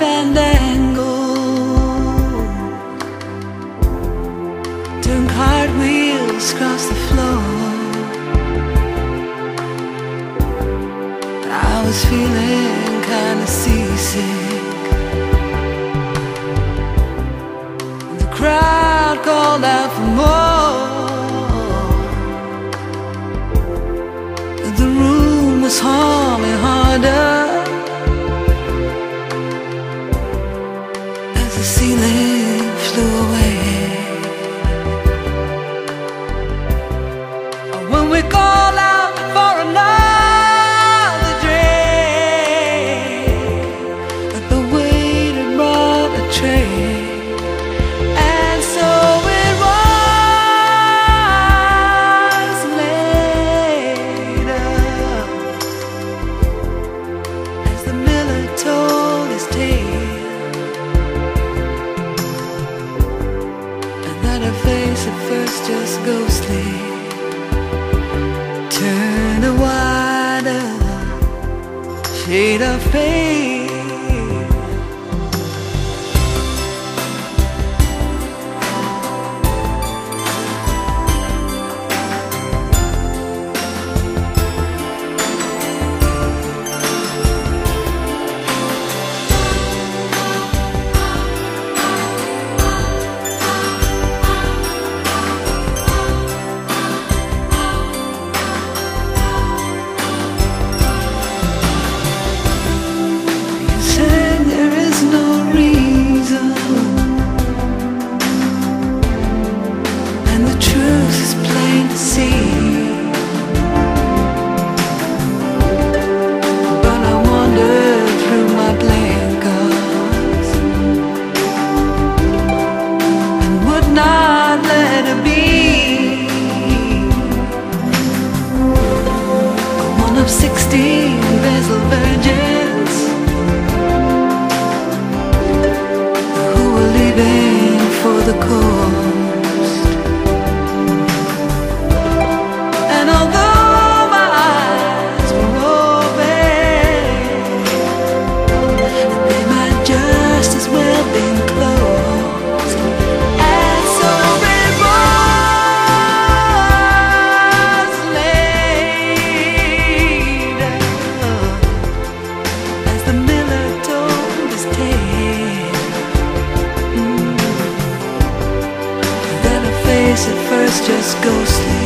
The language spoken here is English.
fandango Turn cartwheels across the floor. I was feeling kinda seasick. The crowd called out for more. just ghostly. Turn the water Shade of fade sixteen Basil virgins who leaving for the cold. just ghostly.